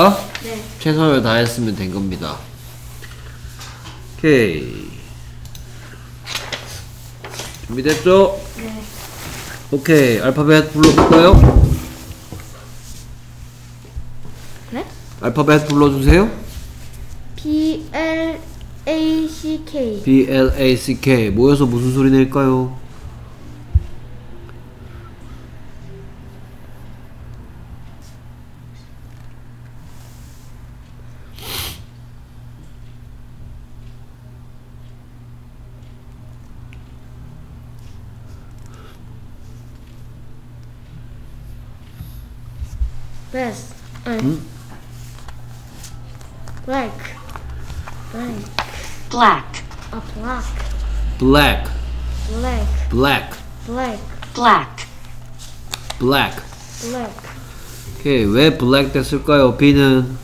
됐습니까? 네. 최선을 다했으면 된 겁니다. 오케이. 준비됐죠? 네. 오케이. 알파벳 불러볼까요? 네? 알파벳 불러주세요. B L A C K. B L A C K 모여서 무슨 소리 낼까요? Best. 응. Black. Black. black, A black. Black, Black. black, Black. black, black. Black. 오케이. 왜 black 됐을까요? B는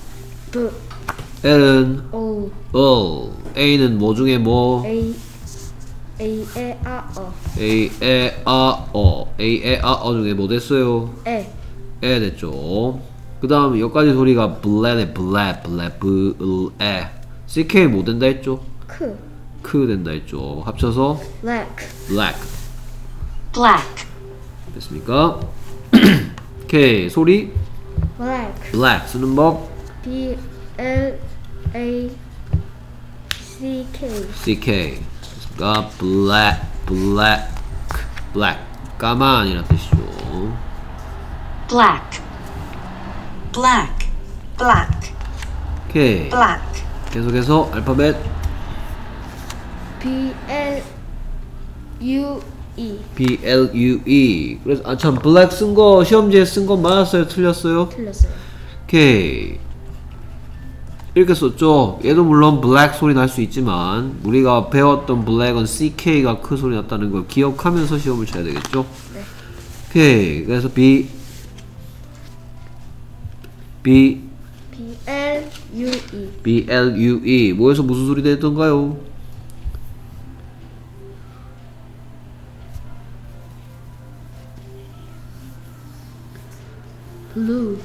B L은 O 어, A는 뭐 중에 뭐? A A E A O A, 에, 아, 어. A, 에, 아, 어 중에 뭐 됐어요? E 에 됐죠. 그 다음 여기까지 소리가 black에 black, black, 블, 에. CK 뭐 된다 했죠? K 크 된다 했죠. 합쳐서 Black. black. black, 됐습니까? 오케이. 소리 Black. black 쓰는 법 B L A C K. CK. 됐습니까? black, black, black. 까만이란 뜻이죠. Black, black, black, 오케이. black, 계속해서 알파벳 B L U E. B L U E. 그래서 아참 블랙 쓴거 시험지에 쓴건 맞았어요, 틀렸어요? 틀렸어요. 오케이. 이렇게 썼죠. 얘도 물론 블랙 소리 날 수 있지만 우리가 배웠던 블랙은 CK가 큰 소리 났다는 걸 기억하면서 시험을 쳐야 되겠죠. 네. 오케이. 그래서 B B B L U E. B L U E 뭐에서 무슨 소리 됐던가요? Blue.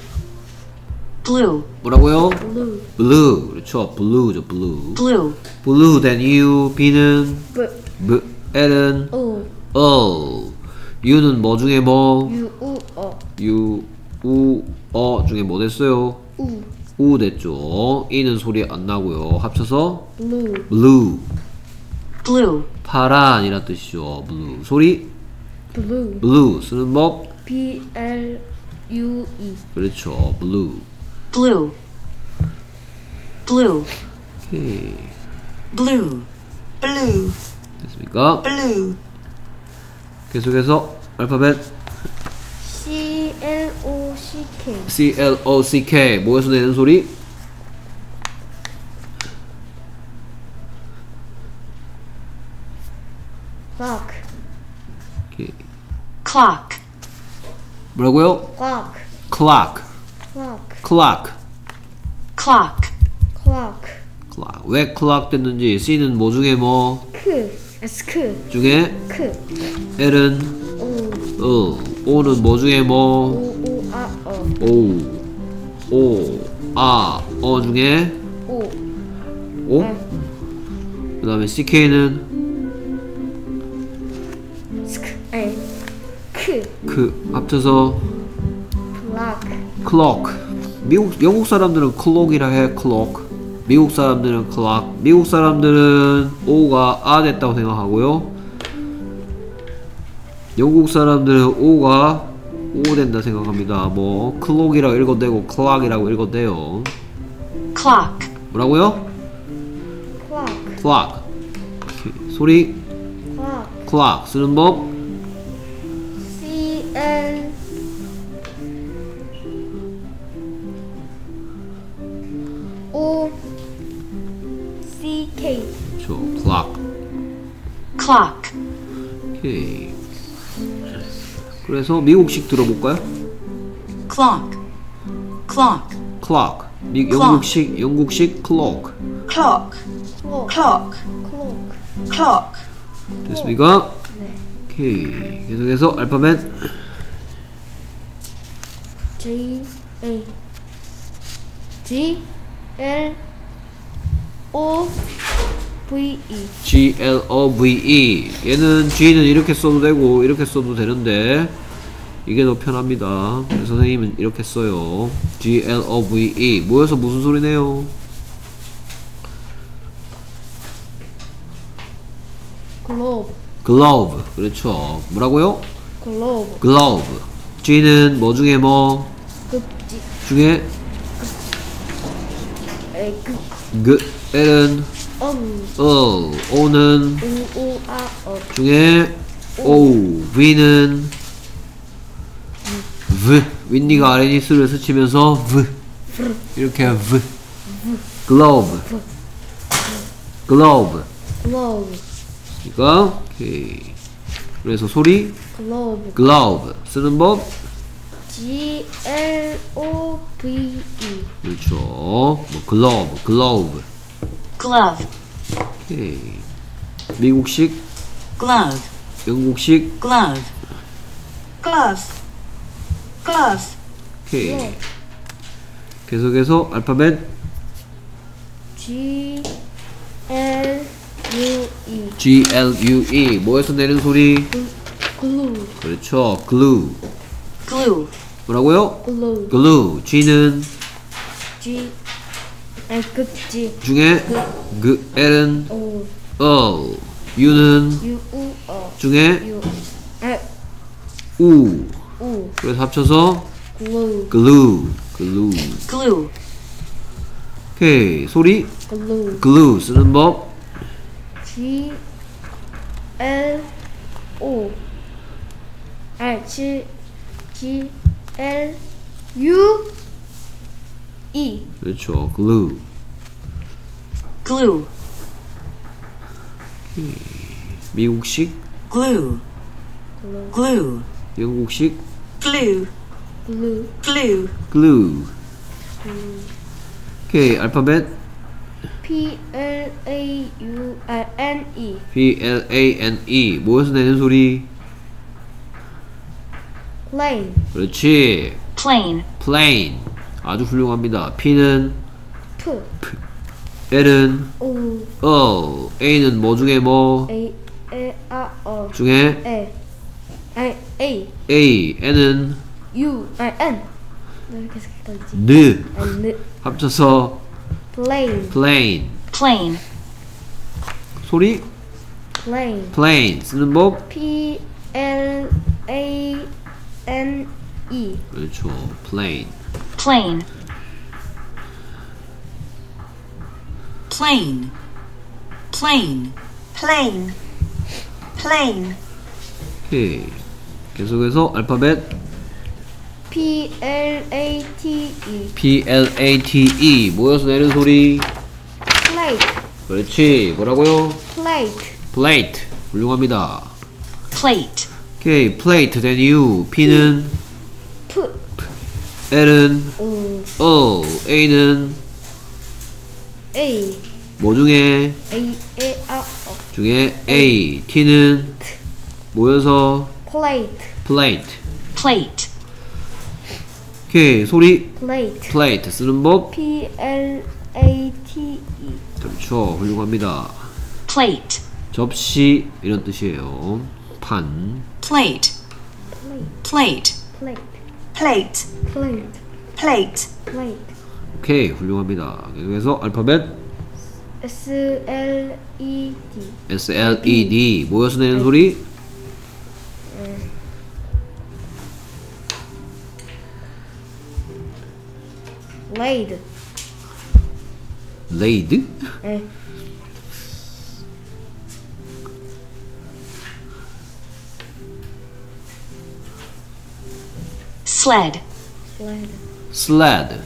blue, 뭐라고요? Blue. blue. 그렇죠. blue죠, blue. blue, blue then U B는 B B L은 O 어. U는 뭐 중에 뭐? U U O U, 우, 어 중에 뭐 됐어요? U 우 됐죠. E는 소리 안 나고요. 합쳐서 Blue. blue. blue, 파란이란 뜻이죠. blue. 소리 Blue. blue 쓰는 법. B L U E. 그렇죠. blue. blue, blue, 오케이. blue, blue, 됐습니까? blue, 계속해서 알파벳 C L O C K. C L O C K 뭐에서 내는 소리? Clock. 오케이. clock, 뭐라고요? Clock. clock. Clock. clock. clock, Clock. clock. 왜 clock 됐는지 C는 뭐 중에 뭐 K. S K. 중에 K. L은 O 어, O는 뭐 중에 뭐? A O O O 아, 어 중에? O. O 그 다음에 CK는? Sk. A. K. 그 합쳐서 Clock. clock 미국 영국 사람들은 clock이라 해 clock 미국 사람들은 clock 미국 사람들은 O가 아 됐다고 생각하고요 영국 사람들은 O가 O 된다 생각합니다 뭐 clock이라고 읽어도 되고 clock이라고 읽어도 돼요 clock, 뭐라고요? Clock. clock 오케이. 소리 Clock. clock 쓰는 법 C L O C K. 저 clock clock, 오케이 그래서 미국식 들어볼까요? clock, clock, clock 미. 영국식 영국식 clock clock, Clock. clock, Clock. clock, 됐습니까? 네. 오케이 계속해서 알파벳 J A G L O V E G L O V E 얘는 G는 이렇게 써도 되고 이렇게 써도 되는데 이게 더 편합니다. 선생님은 이렇게 써요. G L O V E 모여서 무슨 소리네요? 글로브 glove 그렇죠. 뭐라고요? 글로브 glove G는 뭐 중에 뭐 급지 중에 에 그그 L은 엄. 어 O는 우우아 어 중에 O V는 V. 윈니가 아레니스를 스치면서 V. 이렇게 V. Glove glove 글로브 그러니까 오케이. 그래서 소리? 글로브 glove 쓰는 법? G L O V E 그렇죠 뭐 glove glove glove, 오케이 미국식 glove, 영국식 glove, glove, glove, 오케이 계속해서 알파벳 G L U E G L U E 뭐에서 내는 소리 글루 그렇죠 glue glue, 뭐라고요? 글루 glue G는 G 에 급지. 중에 그 L은 O 어 U는 U U 어. 중에 U 에. 우. U 그래서 합쳐서 글루. glue glue glue, 오케이 소리? 글루. glue 쓰는 법? G L O. 아 G G L U E 그렇죠 glue glue, 미국식 glue, glue, 영국식 glue, 글루 glue, glue 오케이 알파벳 P L A U R N E P L A N E 뭐에서 내는 소리 plane 그렇지 plane, plane 아주 훌륭합니다 P는 P L은 O 어 A는 뭐 중에 뭐 A A R O 중에 A I A A N은 U I N 느 N 합쳐서 plane plane plane, 소리 plane plane 쓰는 법 P L A N E 그렇죠 plane plane, plane, plane, plane, plane, 오케이 계속해서 알파벳 P L A T E P L A T E 모여서 내는 소리 plate 그렇지 뭐라고요 plate plate 훌륭합니다 plate, 오케이 plate then U P는 P L은 O 어 A는 A 뭐 중에 A A R O 중에 A T는 모여서 plate plate plate, 오케이 소리 plate plate 쓰는 법 P L A T E 그렇죠 훌륭합니다 plate, 접시 이런 뜻이에요 판 plate, plate, plate plate, plate plate, plate 오케이 훌륭합니다 계속해서 알파벳 S L E D S L E D 모여서 내는 소리 sled sled sled sled sled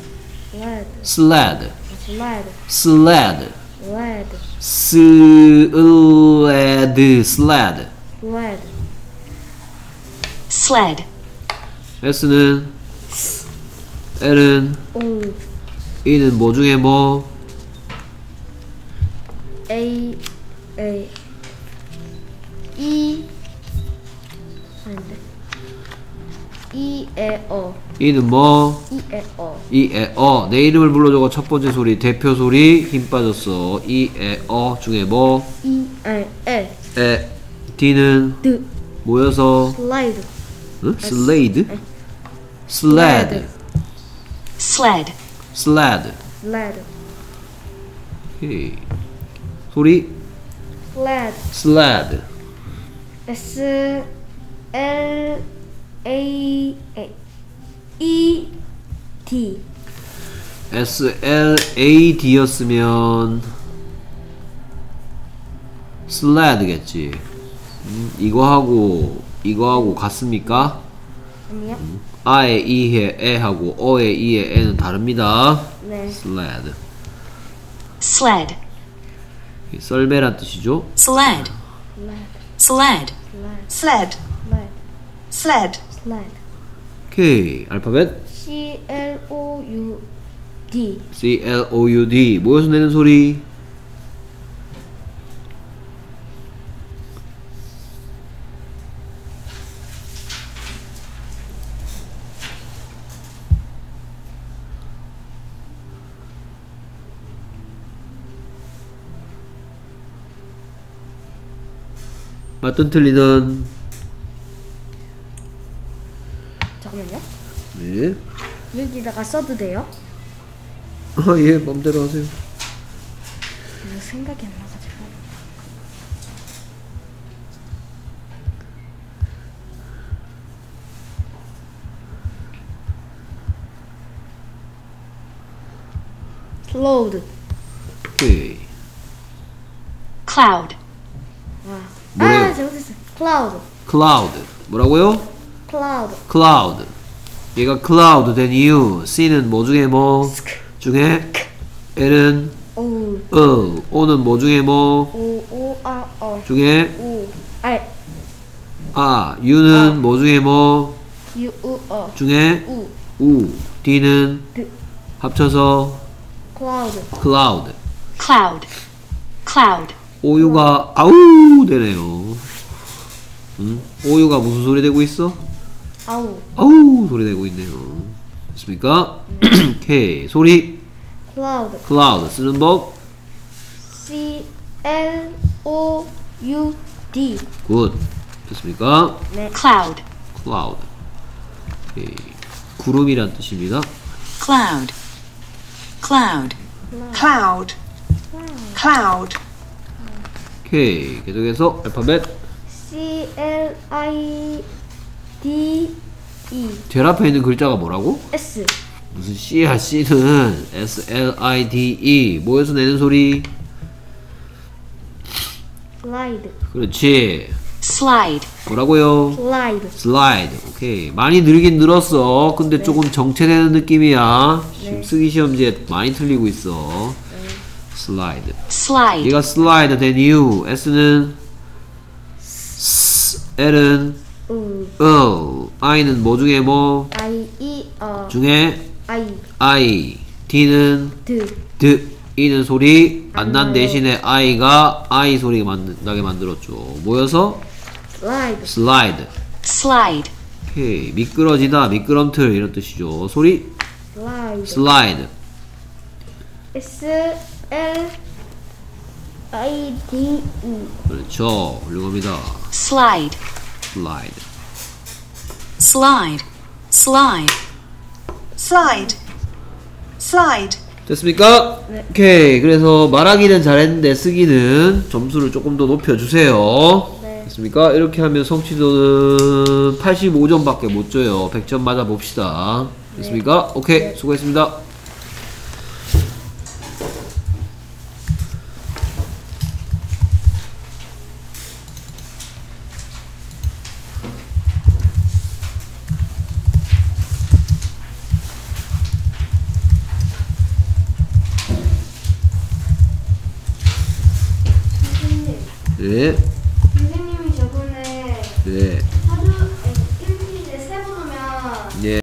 sled sled sled sled sled sled, S는 L은 E는 뭐 중에 뭐 A A E 이에어. 이는 뭐? 이에어. 이에어. 내 이름을 불러줘가 첫 번째 소리 대표 소리 힘 빠졌어. 이에어 중에 뭐? 이알 에. D는 드. 모여서? 슬라이드. 응? 슬레이드? 슬래드. sled, 슬래드. 슬라이드. 오케이. 소리? 슬라이드. 슬래드. S L A E D. S-L-A-D였으면 sled겠지. 음, 이거 하고 이거 하고 같습니까? 아니요. 아이의 애하고 어이의 에는 다릅니다. 네. sled sled, 썰매란 뜻이죠? Sled, sled, sled, sled sled, sled 오케이 알파벳 C L O U D. C-L-O-U-D 모여서 내는 소리? 맞든 틀리든 네. 여기다가 써도 돼요? 아, 예, 맘대로 하세요. 이거 생각이 안 나가지고 cloud 오케이. cloud, 와. 뭐래요? 아 잘못했어 cloud cloud. 뭐라고요? cloud cloud. 얘가 cloud 된 이유. C는 뭐 중에 뭐? 중에 L은 O 어. O는 뭐 중에 뭐? O O R O 중에 O R 아. U는 뭐 중에 뭐? U U O 중에 U U. D는 D 합쳐서 cloud cloud. cloud, cloud, OU가 아우 되네요. 응? OU가 무슨 소리 내고 있어? 아우 아우 소리 내고 있네요. 됐습니까? 오케이. 소리 cloud cloud 쓰는 법 C L O U D good. 됐습니까? 네 cloud, cloud. 오케이. 구름이란 뜻입니다. cloud, cloud, cloud, cloud, 오케이. 계속해서 알파벳 C L I D E. 제일 앞에 있는 글자가 뭐라고? S. 무슨 C야 C는 S L I D E. 모여서 내는 소리? Slide. 그렇지. Slide, 뭐라고요? slide. 슬라이드 오케이. 많이 늘긴 늘었어. 근데 조금 정체되는 느낌이야. 지금 쓰기 시험지에 많이 틀리고 있어. 슬라이드 slide, 얘가 슬라이드 된 이유 S는 S, L은 U 어. I는 뭐 중에 뭐? I E O 중에? I I D는 D 드. E는 소리. 안 난. 대신에 I가 I 소리가 만, 나게 만들었죠. 모여서 slide. 슬라이드 slide, 오케이. 미끄러지다 미끄럼틀 이런 뜻이죠. 소리? Slide. 슬라이드 S L I D E. 그렇죠. 훌륭합니다. Slide, 슬라이드 slide, slide, slide, slide, 됐습니까? 오케이. 그래서 말하기는 잘했는데 쓰기는 점수를 조금 더 높여주세요. 네. 됐습니까? 이렇게 하면 성취도는 85점밖에 못 줘요. 100점 맞아 봅시다. 됐습니까? 오케이. 수고했습니다